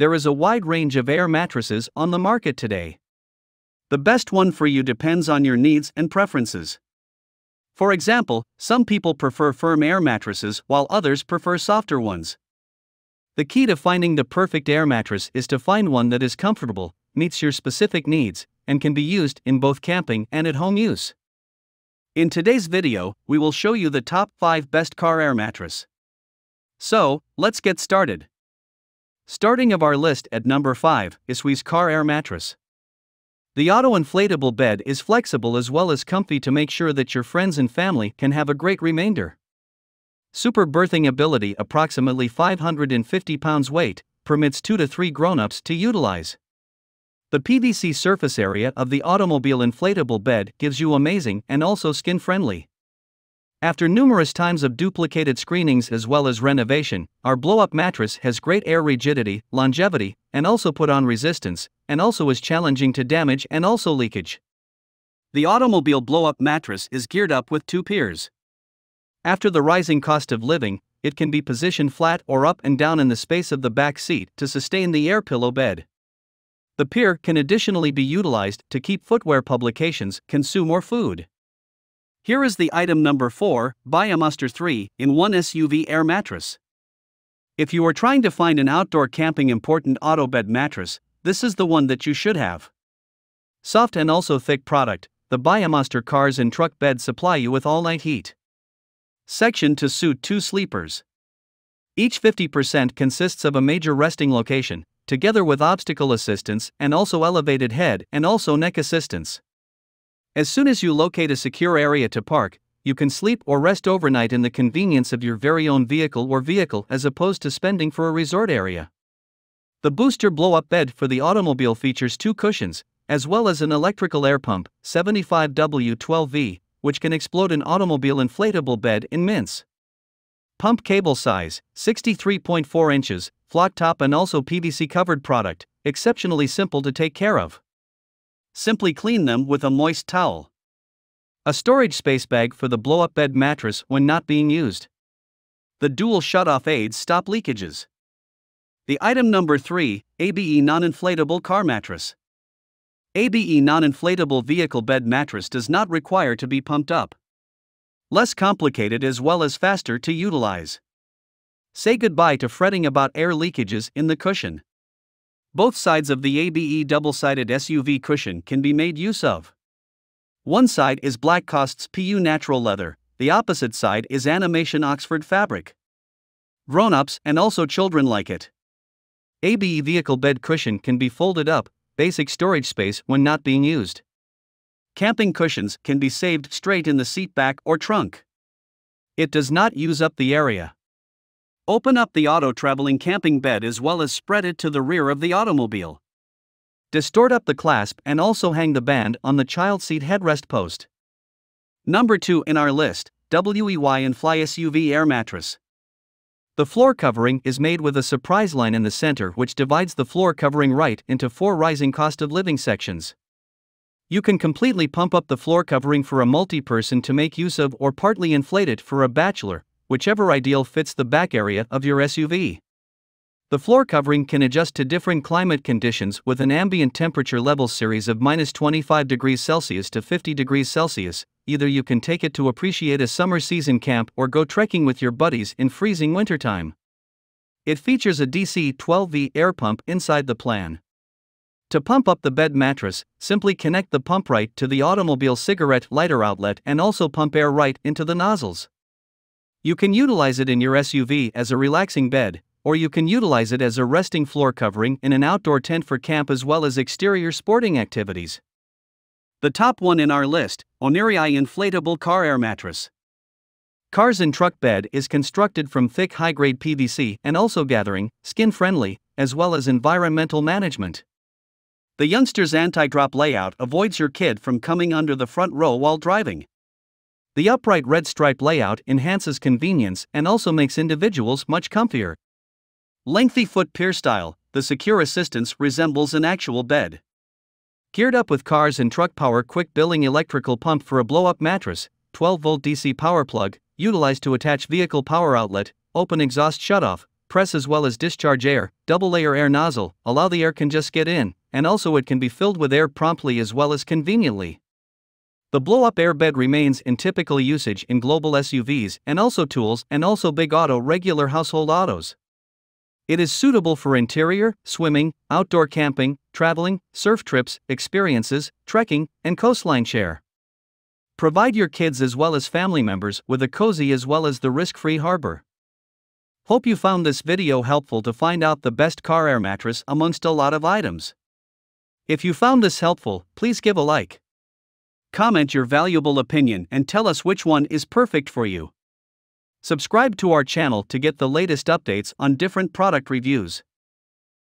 there is a wide range of air mattresses on the market today. The best one for you depends on your needs and preferences. For example, some people prefer firm air mattresses while others prefer softer ones. The key to finding the perfect air mattress is to find one that is comfortable, meets your specific needs, and can be used in both camping and at home use. In today's video, we will show you the top 5 best car air mattress. So, let's get started. Starting of our list at number 5 is ISWEES Car Air Mattress. The auto inflatable bed is flexible as well as comfy to make sure that your friends and family can have a great remainder. Super berthing ability approximately 550 pounds weight permits 2 to 3 grown-ups to utilize. The PVC surface area of the automobile inflatable bed gives you amazing and also skin-friendly. After numerous times of duplicated screenings as well as renovation, our blow-up mattress has great air rigidity, longevity, and also put on resistance, and also is challenging to damage and also leakage. The automobile blow-up mattress is geared up with two piers. After the rising cost of living, it can be positioned flat or up and down in the space of the back seat to sustain the air pillow bed. The pier can additionally be utilized to keep footwear publications consume more food. Here is the item number 4, Byomostor 3 in 1 SUV air mattress. If you are trying to find an outdoor camping important auto bed mattress, this is the one that you should have. Soft and also thick product, the Byomostor cars and truck bed supply you with all night heat. Section to suit two sleepers. Each 50% consists of a major resting location, together with obstacle assistance and also elevated head and also neck assistance. As soon as you locate a secure area to park, you can sleep or rest overnight in the convenience of your very own vehicle or vehicle as opposed to spending for a resort area. The booster blow up bed for the automobile features two cushions, as well as an electrical air pump, 75W12V, which can explode an automobile inflatable bed in minutes. Pump cable size, 63.4 inches, flock top and also PVC covered product, exceptionally simple to take care of. Simply clean them with a moist towel. A storage space bag for the blow up bed mattress when not being used. The dual shut off aids stop leakages. The item number 3 ABE non inflatable car mattress. ABE non inflatable vehicle bed mattress does not require to be pumped up. Less complicated as well as faster to utilize. Say goodbye to fretting about air leakages in the cushion. Both sides of the ABE double sided SUV cushion can be made use of. One side is Black Costs PU natural leather, the opposite side is Animation Oxford fabric. Grown ups and also children like it. ABE vehicle bed cushion can be folded up, basic storage space when not being used. Camping cushions can be saved straight in the seat back or trunk. It does not use up the area. Open up the auto traveling camping bed as well as spread it to the rear of the automobile. Distort up the clasp and also hang the band on the child seat headrest post. Number 2 in our list WEY and Fly SUV Air Mattress. The floor covering is made with a surprise line in the center which divides the floor covering right into four rising cost of living sections. You can completely pump up the floor covering for a multi person to make use of or partly inflate it for a bachelor, whichever ideal fits the back area of your SUV. The floor covering can adjust to different climate conditions with an ambient temperature level series of minus 25 degrees Celsius to 50 degrees Celsius. Either you can take it to appreciate a summer season camp or go trekking with your buddies in freezing wintertime. It features a DC 12V air pump inside the plan. To pump up the bed mattress, simply connect the pump right to the automobile cigarette lighter outlet and also pump air right into the nozzles. You can utilize it in your SUV as a relaxing bed, or you can utilize it as a resting floor covering in an outdoor tent for camp as well as exterior sporting activities. The top one in our list Onirii Inflatable Car Air Mattress. Cars and Truck Bed is constructed from thick high grade PVC and also gathering, skin friendly, as well as environmental management. The youngster's anti drop layout avoids your kid from coming under the front row while driving. The upright red stripe layout enhances convenience and also makes individuals much comfier. Lengthy foot pier style, the secure assistance resembles an actual bed. Geared up with cars and truck power quick billing electrical pump for a blow up mattress, 12 volt DC power plug, utilized to attach vehicle power outlet, open exhaust shutoff, press as well as discharge air, double layer air nozzle, allow the air can just get in, and also it can be filled with air promptly as well as conveniently. The blow up airbed remains in typical usage in global SUVs and also tools and also big auto regular household autos. It is suitable for interior, swimming, outdoor camping, traveling, surf trips, experiences, trekking, and coastline share. Provide your kids as well as family members with a cozy as well as the risk free harbor. Hope you found this video helpful to find out the best car air mattress amongst a lot of items. If you found this helpful, please give a like. Comment your valuable opinion and tell us which one is perfect for you. Subscribe to our channel to get the latest updates on different product reviews.